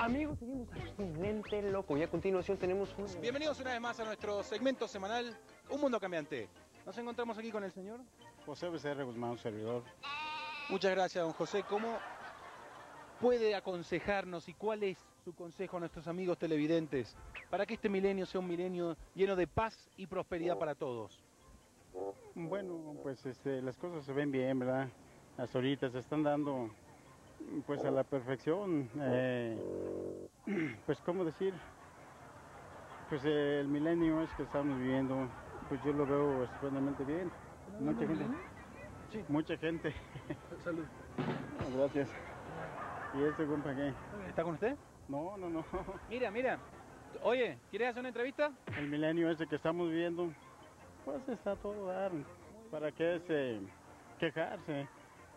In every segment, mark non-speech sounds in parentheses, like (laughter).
Amigos, seguimos aquí en Lente Loco y a continuación tenemos un... Bienvenidos una vez más a nuestro segmento semanal Un Mundo Cambiante. Nos encontramos aquí con el señor. José Becerra Guzmán, servidor. Muchas gracias, don José. ¿Cómo puede aconsejarnos y cuál es su consejo a nuestros amigos televidentes para que este milenio sea un milenio lleno de paz y prosperidad para todos? Bueno, pues este, las cosas se ven bien, ¿verdad? Hasta ahorita se están dando pues a la perfección. eh, pues cómo decir, pues el milenio es que estamos viviendo, pues yo lo veo estupendamente bien. Mucha gente. Sí. Mucha gente. Salud. Gracias. ¿Y este compa qué? ¿Está con usted? No, no, no. Mira, mira. Oye, ¿quieres hacer una entrevista? El milenio ese que estamos viviendo, pues está todo dar. ¿Para qué se quejarse?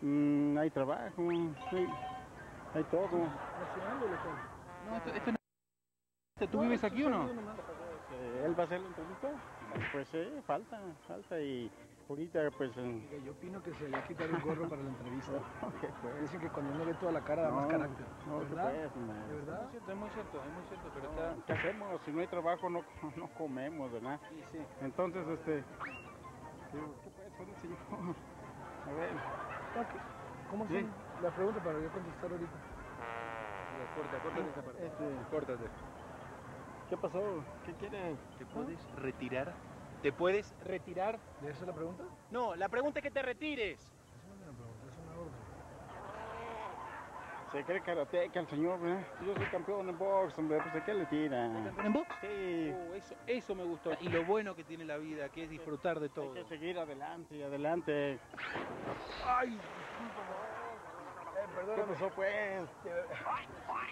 Mm, hay trabajo, hay, hay todo. No, esto, esto no- ¿Tú vives aquí o no? Eh, ¿Él va a hacer la entrevista? Pues sí, falta, falta y ahorita pues... eh, Yo opino que se le va a quitar el gorro para la entrevista. (laughs) ¿qué pues? Dicen que cuando uno ve toda la cara da más carácter. no, ¿qué ¿Verdad? pues? ¿De verdad? Es cierto, es muy cierto, es muy cierto, pero está... ¿Qué hacemos? Si no hay trabajo no, no comemos, ¿verdad? Sí, sí. Entonces, este... digo, ¿Qué puede ser el señor? A ver, ¿Cómo Sí. son? La pregunta para yo contestar ahorita. Corta, corta parte. este, Córtate. ¿qué pasó? ¿Qué quiere? ¿Te puedes retirar? ¿Te puedes retirar? ¿De esa es la pregunta? No, la pregunta es que te retires. Eso no es una pregunta, es una orden. Se cree karateca el señor, ¿verdad? Yo soy campeón en box, hombre, pues ¿a qué le tira? ¿En box? Sí, eso, eso me gustó. Y lo bueno que tiene la vida, que es disfrutar de hay todo. que seguir adelante y adelante. ¡Ay! Eh, ¿Qué perdóname. pasó, pues?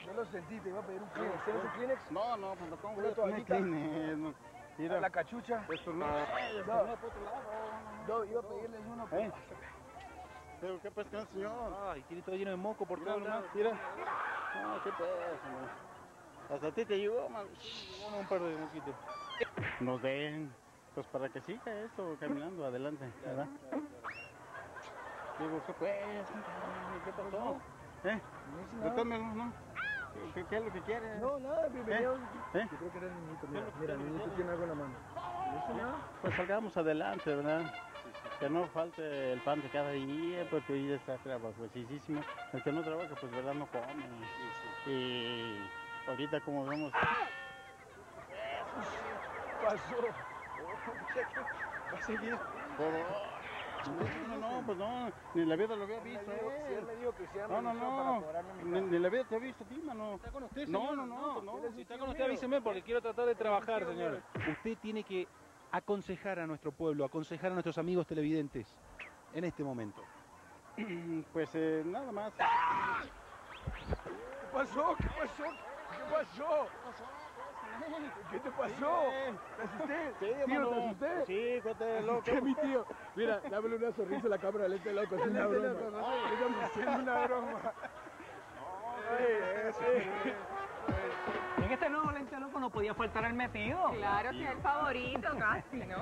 Yo lo sentí, te iba a pedir un Kleenex. ¿Tienes un Kleenex? No, no, pues ¿cómo voy Una toallita. Kleenex? Mira, La cachucha. esto no. No. iba a pedirles uno. ¿Eh? Pero, ¿qué el señor? Ay, tiene todo lleno de moco por lados. mira. No, ¿qué hombre? Hasta a ti te ayudó, man. Un par de moquitos. Nos den, pues para que siga esto caminando adelante, ¿verdad? Digo, ¿qué pues? ¿Qué pasó? ¿Eh? No hice ¿De nada. todas maneras, no? ¿Qué, qué es lo que quieres? No, nada, bienvenido. ¿Eh? Yo creo que era el niñito. Mira, mira, el niñito tiene algo en la mano. No. Pues salgamos adelante, ¿verdad? Que no falte el pan de cada día, porque hoy ya está trabajosísimo. El que no trabaja, pues, ¿verdad? No come. Y ahorita, como vemos, pasó? va a seguir. No, no, no, pues no, ni la vida lo había visto. Eh. No, no, no. Ni, la vida te ha visto a ti, mano. ¿Está con usted, No, señor? no, no, no. Si está con usted, avíseme porque quiero tratar de trabajar, señor. Usted tiene que aconsejar a nuestro pueblo, aconsejar a nuestros amigos televidentes en este momento. (clears throat) Pues eh, nada más. ¿Qué pasó? ¿Qué pasó? ¿Qué pasó? ¿Qué te pasó? ¿Te asusté? Sí, Tío. ¿te asusté? Sí, cuate, loco. ¿Qué, mi tío? Mira, dámele una sonrisa a la cámara del este loco, es una broma. Estamos haciendo una broma. En este nuevo lente loco no podía faltar el metido. Claro que es el favorito casi, ¿no?